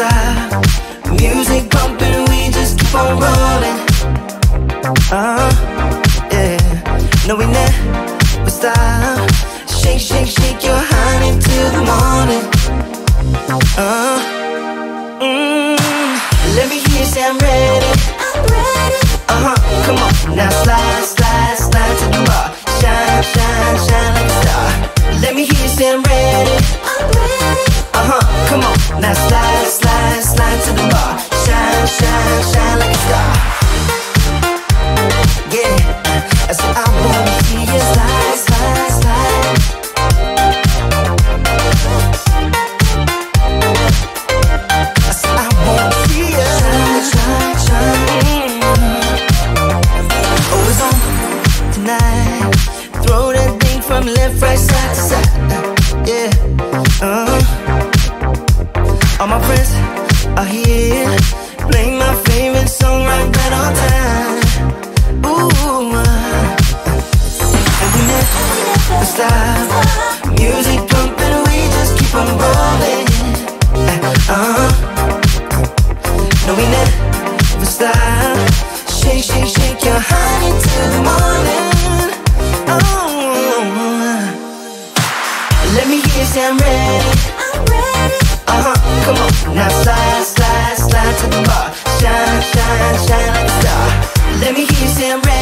stop. Music pumping, we just keep on rolling. Uh, yeah, no, we never stop. Shake, shake, shake your honey till the morning. Uh, mm, let me hear you say I'm ready. I'm ready. Uh huh, come on, now slide, slide, slide to the bar. Shine, shine, shine like a star. Let me hear you say I'm ready. I'm ready. Uh huh, come on, now slide Uh, all my friends are here. Shake, shake, shake your the morning. Oh, let me hear you say I'm ready. I'm ready. Uh huh, come on, now slide, slide, slide to the bar. Shine, shine, shine like a star. Let me hear you say I'm ready.